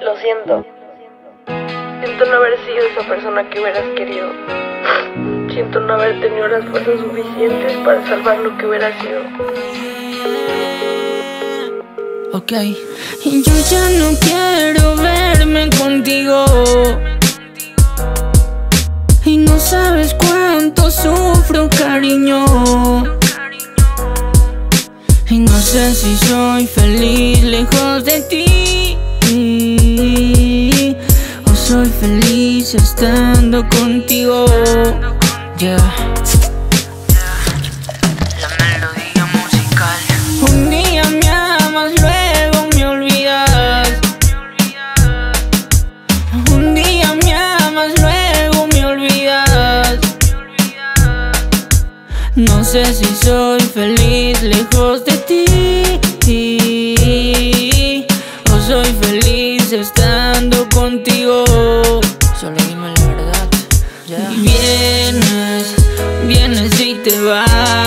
Lo siento. Siento no haber sido esa persona que hubieras querido. Siento no haber tenido las fuerzas suficientes para salvar lo que hubiera sido. Ok. Yo ya no quiero verme contigo. Y no sabes cuánto sufro, si soy feliz lejos de ti. O soy feliz estando contigo. No sé si soy feliz lejos de ti. O soy feliz estando contigo. Solo dime la verdad. Y vienes, vienes y te vas.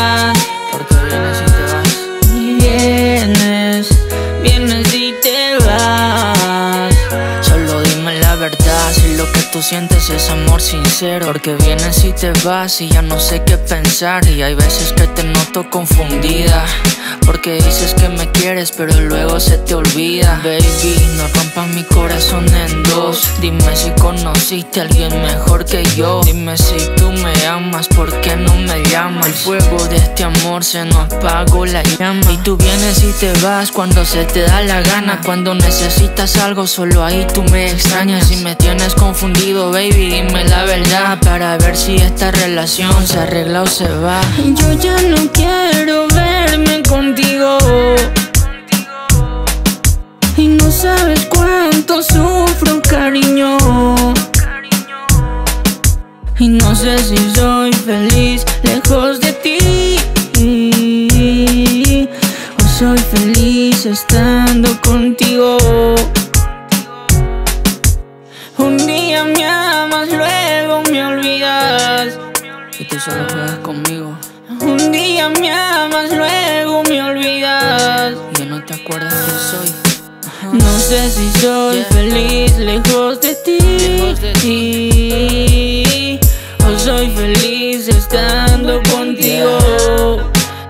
Sientes es amor sincero. Porque vienes y te vas y ya no sé qué pensar. Y hay veces que te noto confundida. Porque dices que me quieres, pero luego se te olvida. Baby, no rompan mi corazón en Dime si conociste a alguien mejor que yo. Dime si tú me amas, ¿por qué no me llamas? El fuego de este amor se nos apagó la llama. Y tú vienes y te vas cuando se te da la gana. Cuando necesitas algo, solo ahí tú me extrañas. Y me tienes confundido, baby, dime la verdad. Para ver si esta relación se arregla o se va. Yo ya no quiero verme contigo. Y no sabes cuánto sufro, cariño. Y no sé si soy feliz lejos de ti. O soy feliz estando contigo. Un día me amas, luego me olvidas. Y tú solo juegas conmigo. Un día me amas, luego me olvidas. Y no te acuerdas quién soy. No sé si soy feliz lejos de ti. O soy feliz estando contigo.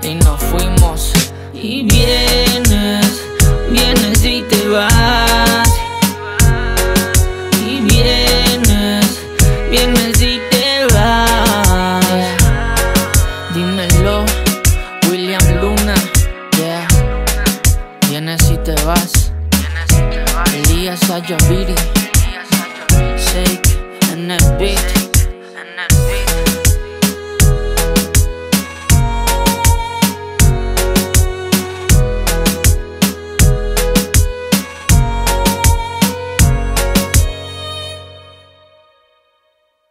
Y nos fuimos. Y vienes, vienes y te vas. Y vienes, vienes such a beauty, shake and a beat.